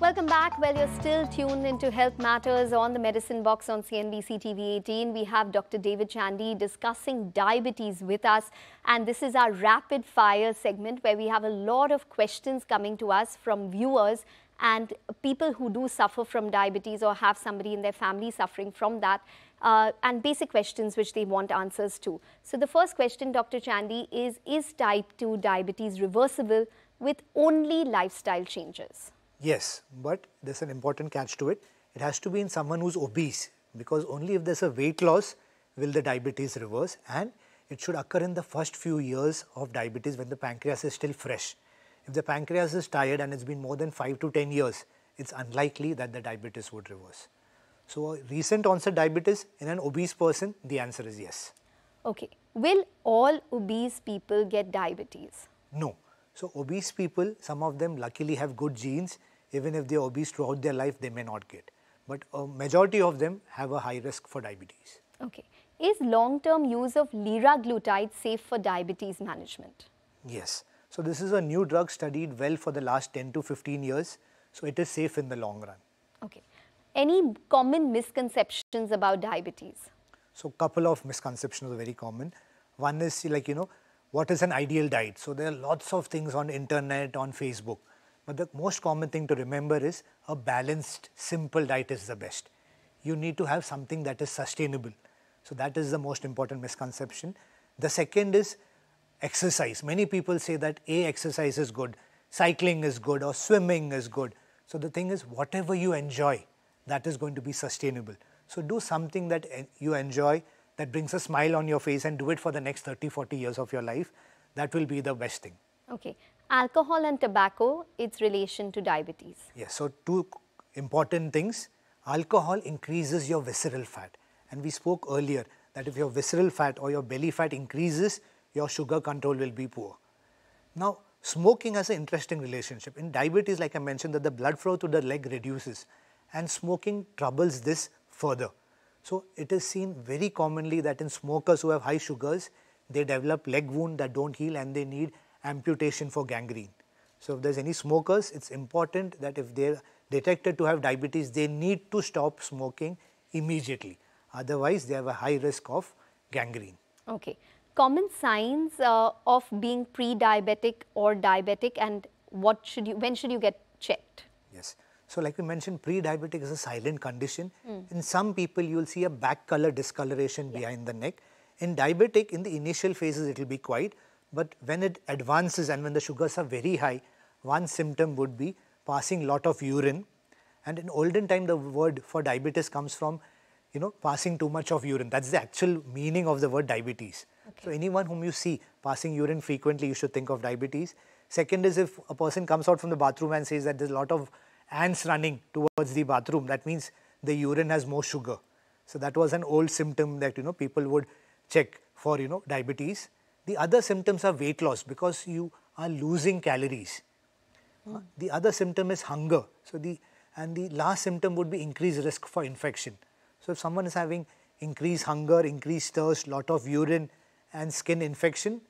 Welcome back. Well, you're still tuned into Health Matters on the Medicine Box on CNBC TV 18. We have Dr. David Chandy discussing diabetes with us. And this is our rapid fire segment where we have a lot of questions coming to us from viewers and people who do suffer from diabetes or have somebody in their family suffering from that. Uh, and basic questions which they want answers to. So the first question, Dr. Chandy, is Is type 2 diabetes reversible with only lifestyle changes? Yes, but there's an important catch to it. It has to be in someone who's obese because only if there's a weight loss will the diabetes reverse and it should occur in the first few years of diabetes when the pancreas is still fresh. If the pancreas is tired and it's been more than 5 to 10 years, it's unlikely that the diabetes would reverse. So, recent onset diabetes in an obese person, the answer is yes. Okay. Will all obese people get diabetes? No. So, obese people, some of them luckily have good genes even if they are obese throughout their life, they may not get. But a majority of them have a high risk for diabetes. Okay. Is long-term use of liraglutide safe for diabetes management? Yes. So this is a new drug studied well for the last 10 to 15 years. So it is safe in the long run. Okay. Any common misconceptions about diabetes? So a couple of misconceptions are very common. One is like, you know, what is an ideal diet? So there are lots of things on internet, on Facebook. But the most common thing to remember is a balanced, simple diet is the best. You need to have something that is sustainable. So that is the most important misconception. The second is exercise. Many people say that A, exercise is good, cycling is good, or swimming is good. So the thing is, whatever you enjoy, that is going to be sustainable. So do something that you enjoy, that brings a smile on your face, and do it for the next 30, 40 years of your life. That will be the best thing. Okay alcohol and tobacco, its relation to diabetes. Yes, so two important things. Alcohol increases your visceral fat. And we spoke earlier that if your visceral fat or your belly fat increases, your sugar control will be poor. Now, smoking has an interesting relationship. In diabetes, like I mentioned, that the blood flow to the leg reduces and smoking troubles this further. So, it is seen very commonly that in smokers who have high sugars, they develop leg wound that don't heal and they need amputation for gangrene. So, if there is any smokers, it is important that if they are detected to have diabetes, they need to stop smoking immediately. Otherwise, they have a high risk of gangrene. Okay. Common signs uh, of being pre-diabetic or diabetic and what should you, when should you get checked? Yes. So, like we mentioned, pre-diabetic is a silent condition. Mm. In some people, you will see a back color discoloration yes. behind the neck. In diabetic, in the initial phases, it will be quiet. But when it advances and when the sugars are very high, one symptom would be passing lot of urine. And in olden time, the word for diabetes comes from, you know, passing too much of urine. That's the actual meaning of the word diabetes. Okay. So anyone whom you see passing urine frequently, you should think of diabetes. Second is if a person comes out from the bathroom and says that there's a lot of ants running towards the bathroom, that means the urine has more sugar. So that was an old symptom that, you know, people would check for, you know, diabetes. The other symptoms are weight loss because you are losing calories. Mm. The other symptom is hunger. So the and the last symptom would be increased risk for infection. So if someone is having increased hunger, increased thirst, lot of urine and skin infection,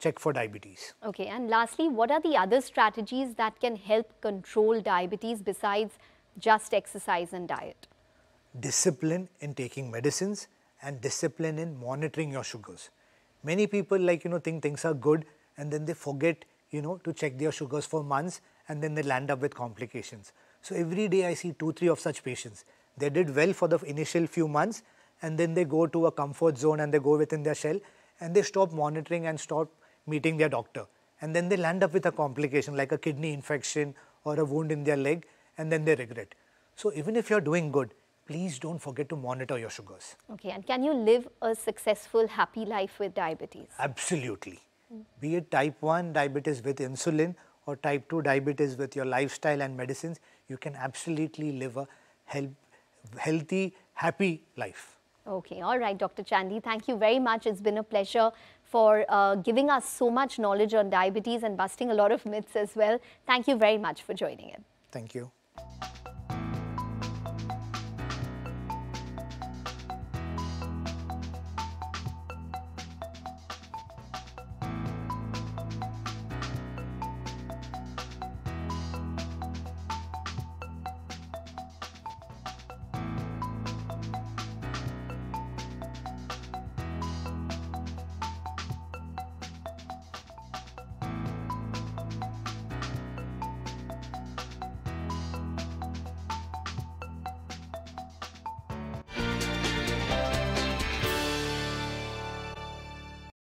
check for diabetes. Okay, and lastly, what are the other strategies that can help control diabetes besides just exercise and diet? Discipline in taking medicines and discipline in monitoring your sugars many people like you know think things are good and then they forget you know to check their sugars for months and then they land up with complications. So every day I see two three of such patients. They did well for the initial few months and then they go to a comfort zone and they go within their shell and they stop monitoring and stop meeting their doctor and then they land up with a complication like a kidney infection or a wound in their leg and then they regret. So even if you're doing good, please don't forget to monitor your sugars. Okay, and can you live a successful, happy life with diabetes? Absolutely. Mm. Be it type 1 diabetes with insulin or type 2 diabetes with your lifestyle and medicines, you can absolutely live a healthy, happy life. Okay, all right, Dr. Chandy, thank you very much. It's been a pleasure for uh, giving us so much knowledge on diabetes and busting a lot of myths as well. Thank you very much for joining in. Thank you.